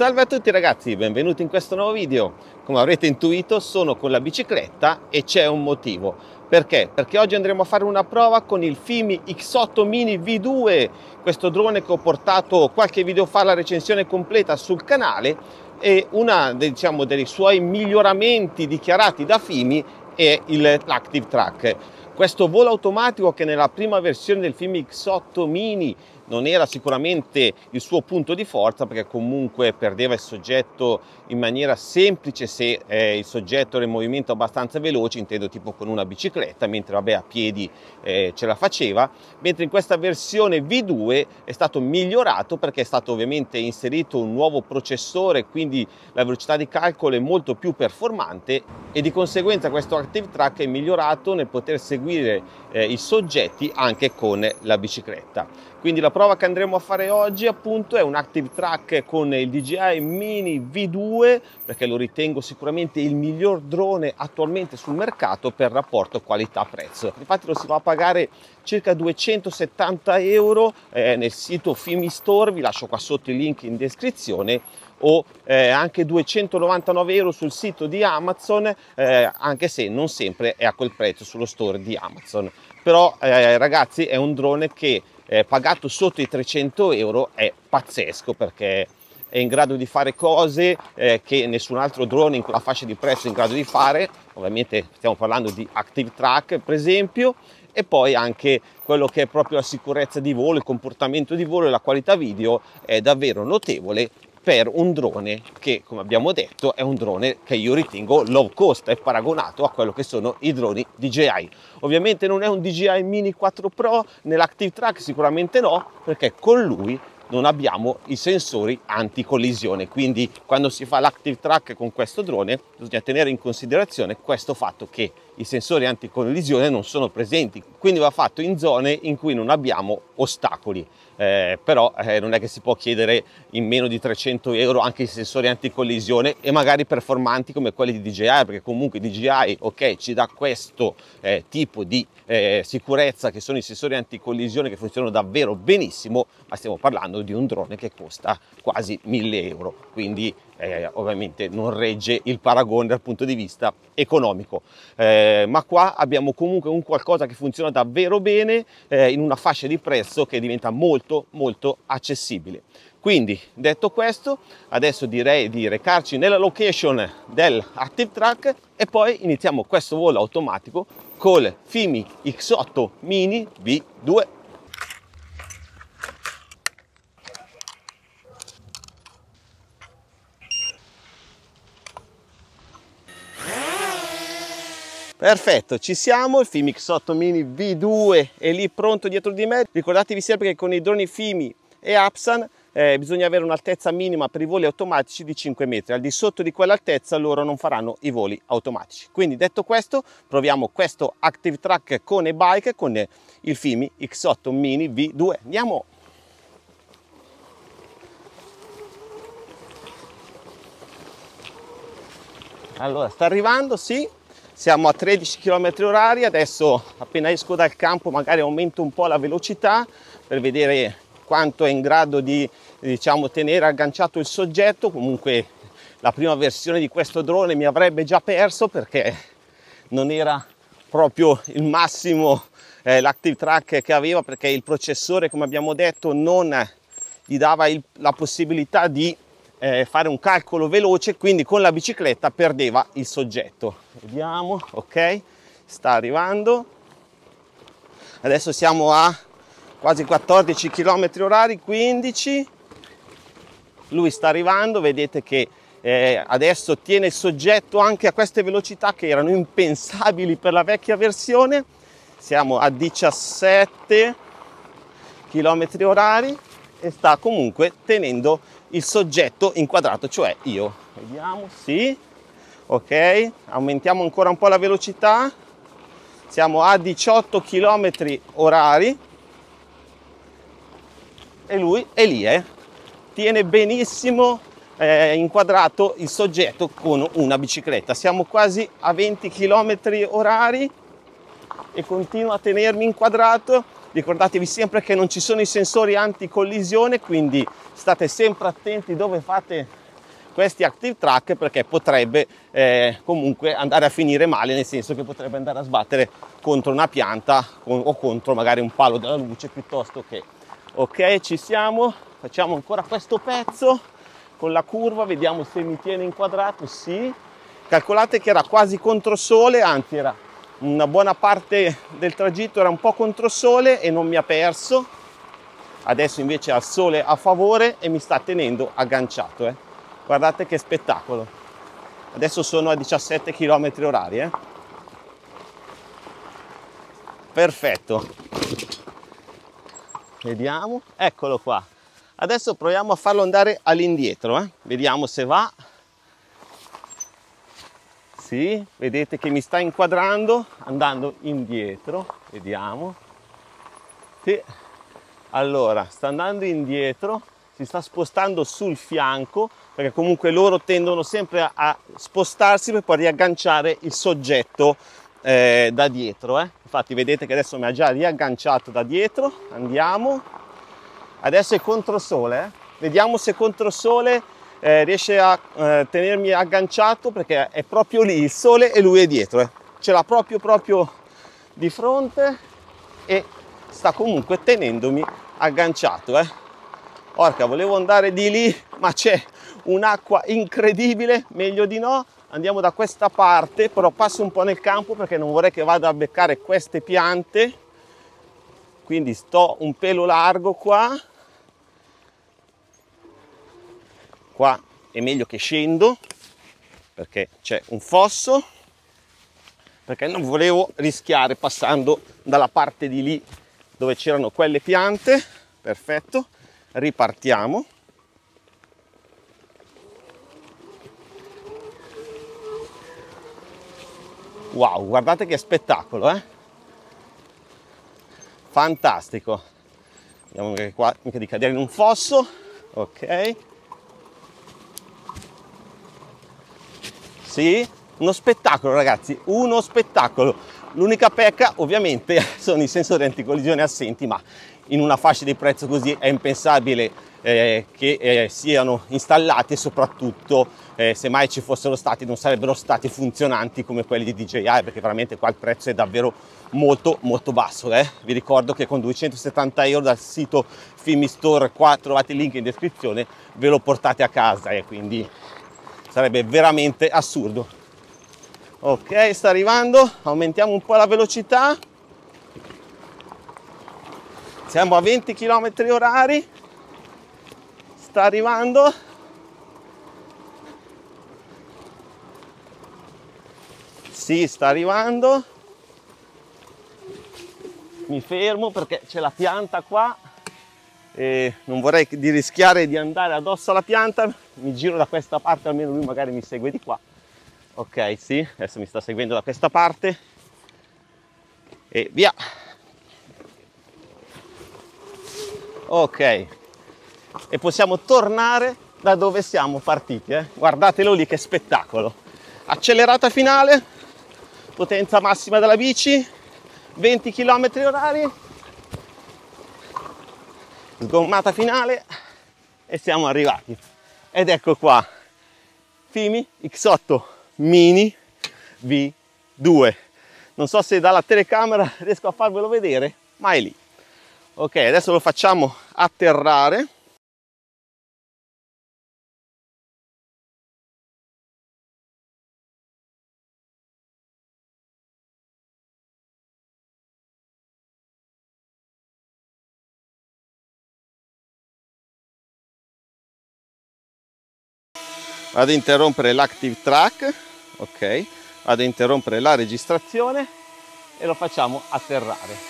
Salve a tutti ragazzi, benvenuti in questo nuovo video. Come avrete intuito sono con la bicicletta e c'è un motivo. Perché? Perché oggi andremo a fare una prova con il Fimi X8 Mini V2, questo drone che ho portato qualche video fa la recensione completa sul canale e uno diciamo, dei suoi miglioramenti dichiarati da Fimi è l'Active Track. Questo volo automatico che nella prima versione del Fimi X8 Mini non era sicuramente il suo punto di forza perché comunque perdeva il soggetto in maniera semplice se eh, il soggetto era in movimento abbastanza veloce, intendo tipo con una bicicletta, mentre vabbè a piedi eh, ce la faceva, mentre in questa versione V2 è stato migliorato perché è stato ovviamente inserito un nuovo processore, quindi la velocità di calcolo è molto più performante e di conseguenza questo Active Track è migliorato nel poter seguire eh, i soggetti anche con la bicicletta. Quindi la prova che andremo a fare oggi appunto è un Active Track con il DJI Mini V2 perché lo ritengo sicuramente il miglior drone attualmente sul mercato per rapporto qualità-prezzo. Infatti lo si va a pagare circa 270 euro eh, nel sito Fimi Store, vi lascio qua sotto il link in descrizione o eh, anche 299 euro sul sito di Amazon, eh, anche se non sempre è a quel prezzo sullo store di Amazon. Però eh, ragazzi è un drone che eh, pagato sotto i 300 euro è pazzesco perché è in grado di fare cose eh, che nessun altro drone in quella fascia di prezzo è in grado di fare, ovviamente stiamo parlando di Active Track per esempio, e poi anche quello che è proprio la sicurezza di volo, il comportamento di volo e la qualità video è davvero notevole per un drone che, come abbiamo detto, è un drone che io ritengo low cost, è paragonato a quello che sono i droni DJI. Ovviamente non è un DJI Mini 4 Pro, nell'Active Track sicuramente no, perché con lui non abbiamo i sensori anti-collisione. Quindi quando si fa l'Active Track con questo drone bisogna tenere in considerazione questo fatto che i sensori anti-collisione non sono presenti. Quindi va fatto in zone in cui non abbiamo ostacoli eh, però eh, non è che si può chiedere in meno di 300 euro anche i sensori anticollisione e magari performanti come quelli di DJI perché comunque DJI ok ci dà questo eh, tipo di eh, sicurezza che sono i sensori anticollisione che funzionano davvero benissimo ma stiamo parlando di un drone che costa quasi 1000 euro. Quindi eh, ovviamente non regge il paragone dal punto di vista economico. Eh, ma qua abbiamo comunque un qualcosa che funziona davvero bene eh, in una fascia di prezzo che diventa molto molto accessibile. Quindi detto questo, adesso direi di recarci nella location dell'Active Track e poi iniziamo questo volo automatico col Fimi X8 Mini V2 Perfetto, ci siamo, il Fimix 8 Mini V2 è lì pronto dietro di me. Ricordatevi sempre che con i droni Fimi e Apsan eh, bisogna avere un'altezza minima per i voli automatici di 5 metri. Al di sotto di quell'altezza loro non faranno i voli automatici. Quindi detto questo, proviamo questo Active Track con e-bike con il Fimi X8 Mini V2. Andiamo! Allora, sta arrivando, sì, siamo a 13 km orari, adesso appena esco dal campo magari aumento un po' la velocità per vedere quanto è in grado di diciamo, tenere agganciato il soggetto, comunque la prima versione di questo drone mi avrebbe già perso perché non era proprio il massimo eh, l'active track che aveva perché il processore come abbiamo detto non gli dava il, la possibilità di eh, fare un calcolo veloce, quindi con la bicicletta perdeva il soggetto. Vediamo, ok, sta arrivando. Adesso siamo a quasi 14 km orari, 15. Lui sta arrivando, vedete che eh, adesso tiene il soggetto anche a queste velocità che erano impensabili per la vecchia versione. Siamo a 17 km orari e sta comunque tenendo il soggetto inquadrato, cioè io. Vediamo, sì, ok, aumentiamo ancora un po' la velocità, siamo a 18 km orari e lui è lì, eh. tiene benissimo eh, inquadrato il soggetto con una bicicletta. Siamo quasi a 20 km orari e continua a tenermi inquadrato ricordatevi sempre che non ci sono i sensori anti-collisione, quindi state sempre attenti dove fate questi active track perché potrebbe eh, comunque andare a finire male, nel senso che potrebbe andare a sbattere contro una pianta o contro magari un palo della luce piuttosto che... Ok, ci siamo, facciamo ancora questo pezzo con la curva, vediamo se mi tiene inquadrato, sì. Calcolate che era quasi controsole, anzi era una buona parte del tragitto era un po' controsole e non mi ha perso. Adesso invece ha il sole a favore e mi sta tenendo agganciato. Eh. Guardate che spettacolo. Adesso sono a 17 km orari. Eh. Perfetto. Vediamo. Eccolo qua. Adesso proviamo a farlo andare all'indietro. Eh. Vediamo se va. Sì, vedete che mi sta inquadrando andando indietro. Vediamo. Sì. Allora, sta andando indietro si sta spostando sul fianco perché comunque loro tendono sempre a, a spostarsi per poi riagganciare il soggetto eh, da dietro. Eh. Infatti vedete che adesso mi ha già riagganciato da dietro. Andiamo. Adesso è controsole. Eh. Vediamo se controsole eh, riesce a eh, tenermi agganciato perché è proprio lì il sole e lui è dietro. Eh. Ce l'ha proprio proprio di fronte e sta comunque tenendomi agganciato. Eh. Orca, volevo andare di lì, ma c'è un'acqua incredibile, meglio di no. Andiamo da questa parte, però passo un po' nel campo perché non vorrei che vada a beccare queste piante. Quindi sto un pelo largo qua. Qua è meglio che scendo perché c'è un fosso perché non volevo rischiare passando dalla parte di lì dove c'erano quelle piante. Perfetto ripartiamo. Wow guardate che spettacolo eh. Fantastico. Vediamo che qua mica di cadere in un fosso. Ok sì uno spettacolo ragazzi uno spettacolo l'unica pecca ovviamente sono i sensori anticollisione assenti ma in una fascia di prezzo così è impensabile eh, che eh, siano installati e soprattutto eh, se mai ci fossero stati non sarebbero stati funzionanti come quelli di DJI perché veramente qua il prezzo è davvero molto molto basso eh. vi ricordo che con 270 euro dal sito Filmi Store qua trovate il link in descrizione ve lo portate a casa e eh, quindi sarebbe veramente assurdo. Ok sta arrivando. Aumentiamo un po' la velocità. Siamo a 20 km orari. Sta arrivando. Sì sta arrivando. Mi fermo perché c'è la pianta qua e non vorrei di rischiare di andare addosso alla pianta. Mi giro da questa parte almeno lui magari mi segue di qua. Ok sì adesso mi sta seguendo da questa parte. E via. Ok. E possiamo tornare da dove siamo partiti eh? guardatelo lì che spettacolo. Accelerata finale. Potenza massima della bici. 20 km orari sgommata finale e siamo arrivati. Ed ecco qua. Fimi X8 Mini V2 non so se dalla telecamera riesco a farvelo vedere ma è lì. Ok adesso lo facciamo atterrare vado a interrompere l'active track ok vado a interrompere la registrazione e lo facciamo atterrare.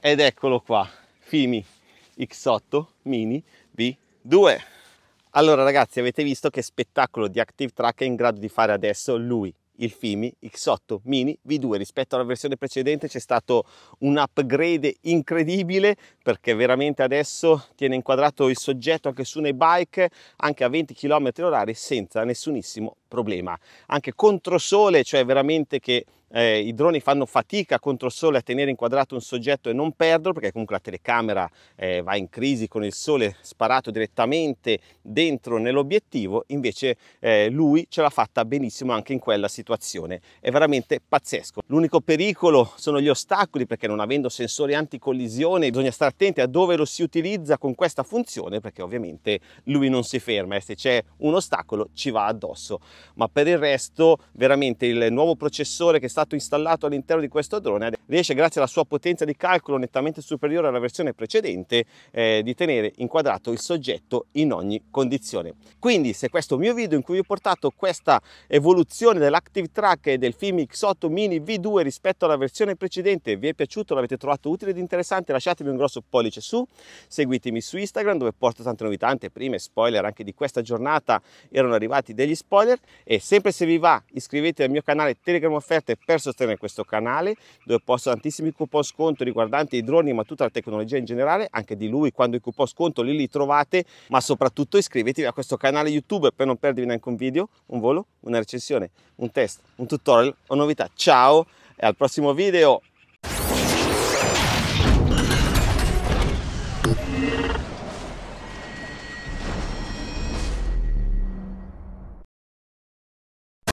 Ed eccolo qua Fimi X8 Mini V2 allora ragazzi avete visto che spettacolo di Active Track è in grado di fare adesso lui il Fimi X8 Mini V2 rispetto alla versione precedente c'è stato un upgrade incredibile perché veramente adesso tiene inquadrato il soggetto anche su nei bike anche a 20 km orari senza nessunissimo problema. Anche controsole, cioè veramente che eh, i droni fanno fatica contro sole a tenere inquadrato un soggetto e non perderlo perché comunque la telecamera eh, va in crisi con il sole sparato direttamente dentro nell'obiettivo invece eh, lui ce l'ha fatta benissimo anche in quella situazione. È veramente pazzesco. L'unico pericolo sono gli ostacoli perché non avendo sensori anticollisione bisogna stare attenti a dove lo si utilizza con questa funzione perché ovviamente lui non si ferma e se c'è un ostacolo ci va addosso ma per il resto veramente il nuovo processore che stato installato all'interno di questo drone riesce grazie alla sua potenza di calcolo nettamente superiore alla versione precedente eh, di tenere inquadrato il soggetto in ogni condizione. Quindi se questo mio video in cui vi ho portato questa evoluzione dell'Active Track e del Film X8 Mini V2 rispetto alla versione precedente vi è piaciuto, l'avete trovato utile ed interessante, lasciatemi un grosso pollice su, seguitemi su Instagram dove porto tante novità, prime spoiler anche di questa giornata erano arrivati degli spoiler e sempre se vi va iscrivetevi al mio canale Telegram Offerte per sostenere questo canale dove posto tantissimi coupon sconto riguardanti i droni ma tutta la tecnologia in generale anche di lui quando i coupon sconto lì li trovate ma soprattutto iscrivetevi a questo canale youtube per non perdervi neanche un video un volo una recensione un test un tutorial o novità. Ciao e al prossimo video